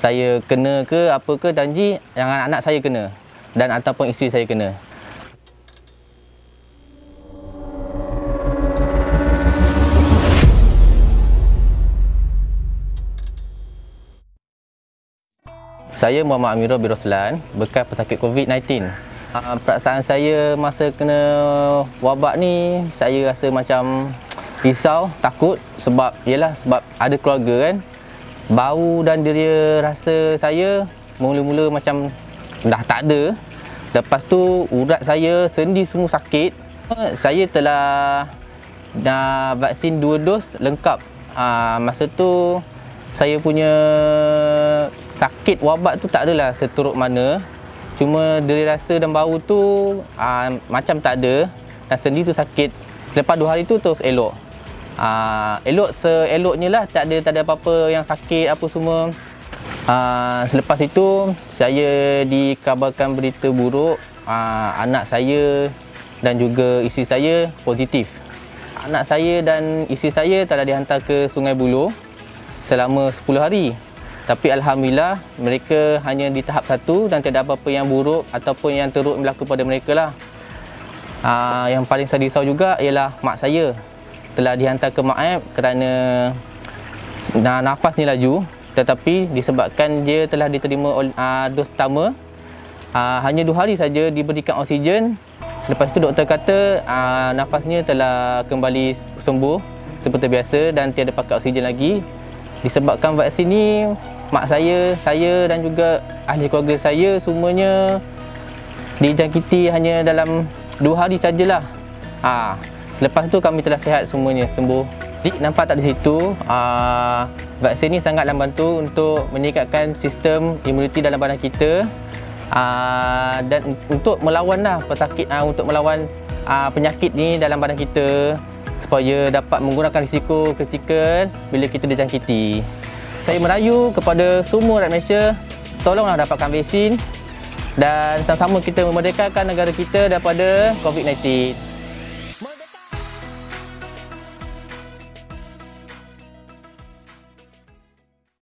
saya kena ke apa ke janji jangan anak saya kena dan ataupun isteri saya kena. Saya Muhammad Amirul bin Roslan, bekas pesakit COVID-19. Uh, perasaan saya masa kena wabak ni, saya rasa macam risau, takut sebab yalah sebab ada keluarga kan. Bau dan dia rasa saya mula-mula macam dah tak ada. Lepas tu urat saya, sendi semua sakit. Saya telah dah vaksin dua dos lengkap. Uh, masa tu saya punya sakit wabak tu tak adalah seteruk mana cuma dari rasa dan bau tu ah, macam tak ada dan sendi tu sakit selepas dua hari tu terus elok ah, elok seeloknya lah. Tak ada tak ada apa-apa yang sakit apa semua. Ah, selepas itu saya dikabarkan berita buruk. Aa, anak saya dan juga isteri saya positif. Anak saya dan isteri saya telah dihantar ke Sungai Buloh selama 10 hari. Tapi Alhamdulillah mereka hanya di tahap satu dan tidak apa-apa yang buruk ataupun yang teruk berlaku pada mereka lah. Aa, yang paling saya risau juga ialah mak saya telah dihantar ke Maab kerana nafas ni laju. Tetapi disebabkan dia telah diterima uh, dos pertama. Uh, hanya dua hari saja diberikan oksigen. Lepas itu doktor kata uh, nafasnya telah kembali sembuh seperti biasa dan tiada pakai oksigen lagi. Disebabkan vaksin ni mak saya, saya dan juga ahli keluarga saya semuanya dijangkiti hanya dalam dua hari sajalah. Ha, lepas tu kami telah sihat semuanya, sembuh. Jadi nampak tak di situ, ha, vaksin ni sangatlah membantu untuk meningkatkan sistem imuniti dalam badan kita ha, dan untuk melawan lah pesakit, ha, untuk melawan ha, penyakit ni dalam badan kita supaya dapat menggunakan risiko kritikal bila kita dijangkiti saya merayu kepada semua rakyat Malaysia tolonglah dapatkan vaksin dan sama-sama kita memerdekakan negara kita daripada COVID-19.